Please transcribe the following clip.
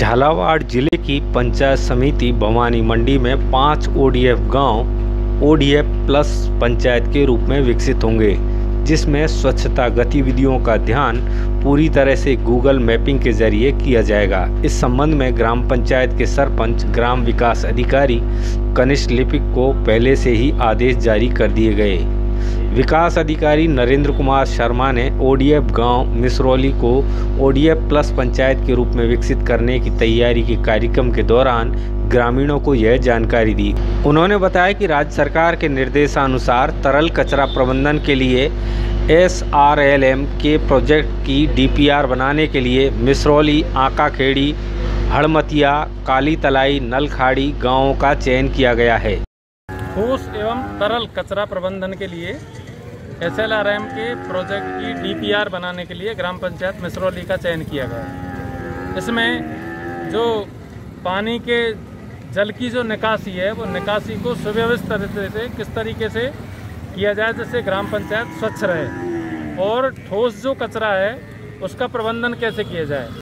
झालावाड़ ज़िले की पंचायत समिति भवानी मंडी में पाँच ओडीएफ गाँव ओडीएफ प्लस पंचायत के रूप में विकसित होंगे, जिसमें स्वच्छता गतिविधियों का ध्यान पूरी तरह से गूगल मैपिंग के ज़रिए किया जाएगा। इस संबंध में ग्राम पंचायत के सरपंच, ग्राम विकास अधिकारी कनिष्ठ लिपिक को पहले से ही आदेश जारी कर दिए गए। विकास अधिकारी नरेंद्र कुमार शर्मा ने ओडीएफ गाँव मिसरौली को ओडीएफ प्लस पंचायत के रूप में विकसित करने की तैयारी के कार्यक्रम के दौरान ग्रामीणों को यह जानकारी दी। उन्होंने बताया कि राज्य सरकार के निर्देशानुसार तरल कचरा प्रबंधन के लिए एस आर एल एम के प्रोजेक्ट की डीपीआर बनाने के लिए मिसरौली, आकाखेड़ी, हड़मतिया काली तलाई नलखाड़ी गाँवों का चयन किया गया है। ठोस एवं तरल कचरा प्रबंधन के लिए एसएलआरएम के प्रोजेक्ट की डीपीआर बनाने के लिए ग्राम पंचायत मिसरौली का चयन किया गया। इसमें जो पानी के जल की जो निकासी है, वो निकासी को सुव्यवस्थित तरीके से, किस तरीके से किया जाए जिससे ग्राम पंचायत स्वच्छ रहे और ठोस जो कचरा है, उसका प्रबंधन कैसे किया जाए?